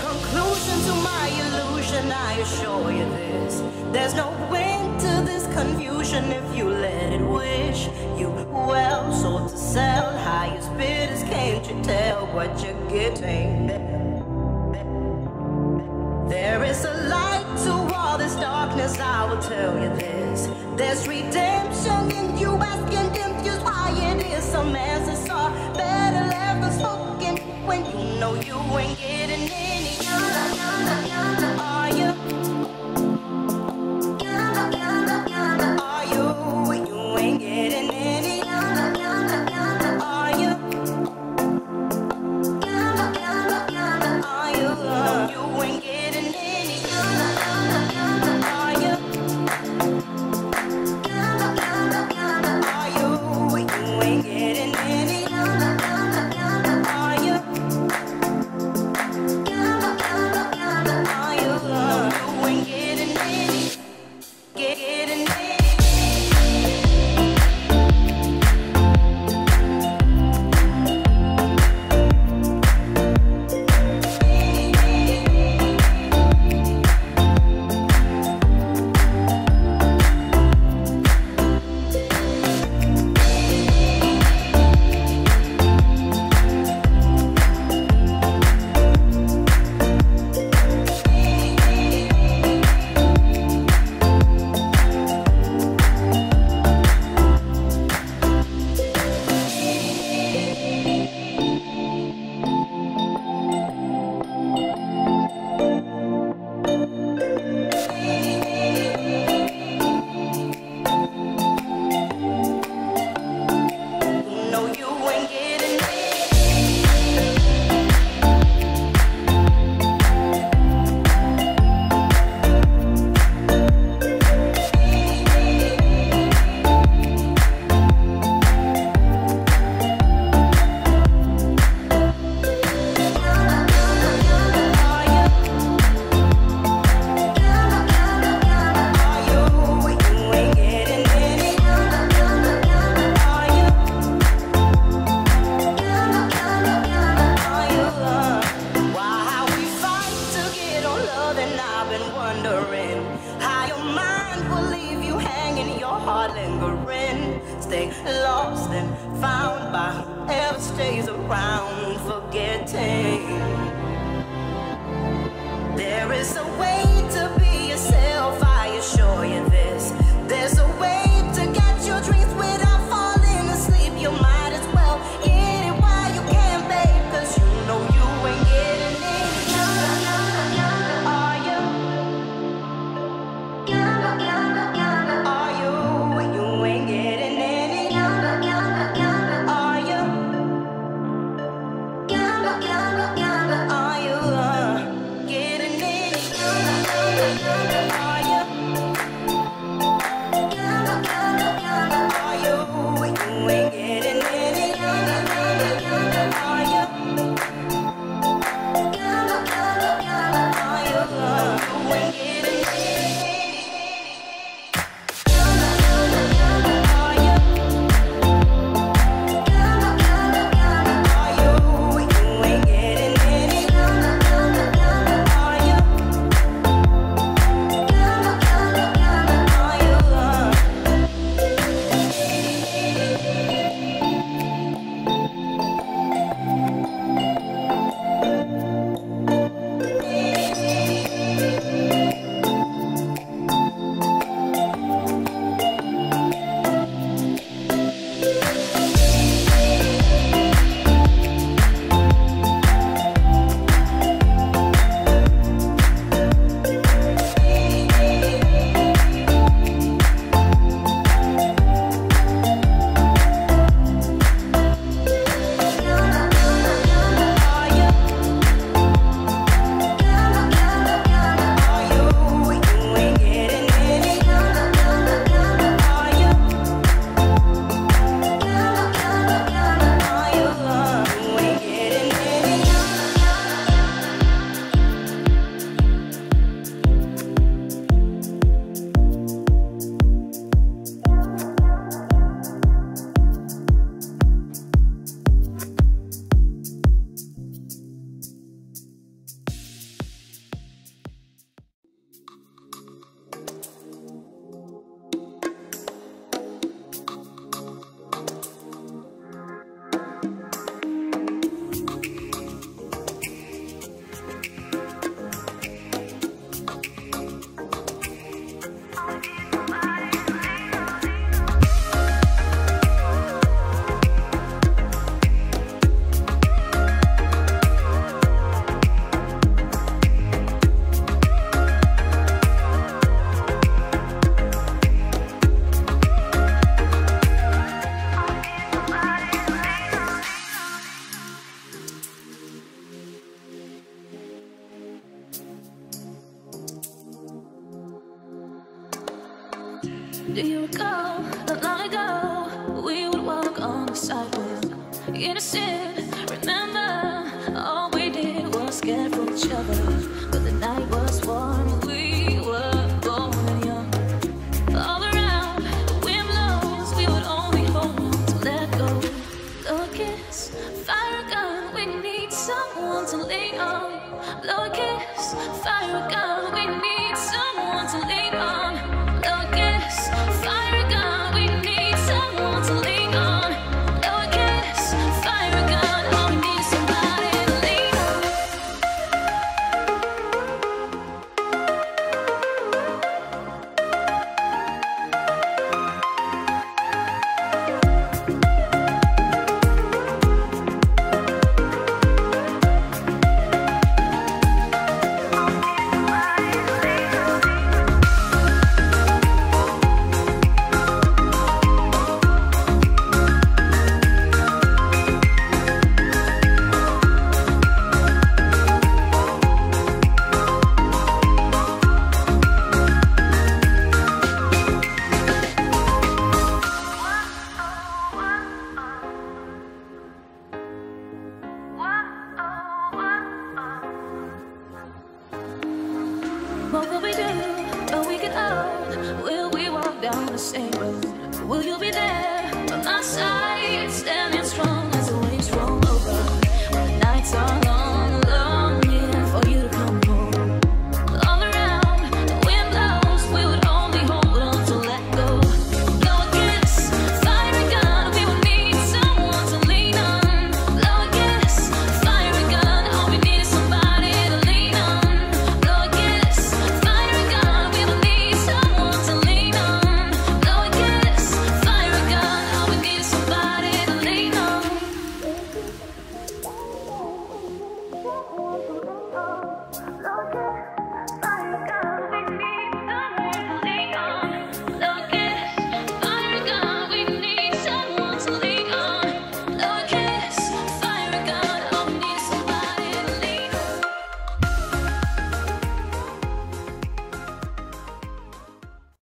Conclusion to my illusion, I assure you this. There's no end to this confusion if you let it wish you well. Sold to sell, highest bidders, can't you tell what you're getting? There is a light to all this darkness, I will tell you this. There's redemption in you asking confused why it is some answers are better left unspoken when you know you ain't getting any. Are lost and found by whoever stays around, forgetting. There is a way Do you recall not long ago we would walk on the sidewalk, innocent? Remember, all we did was scared from each other, but the night was. Will you be there by my side?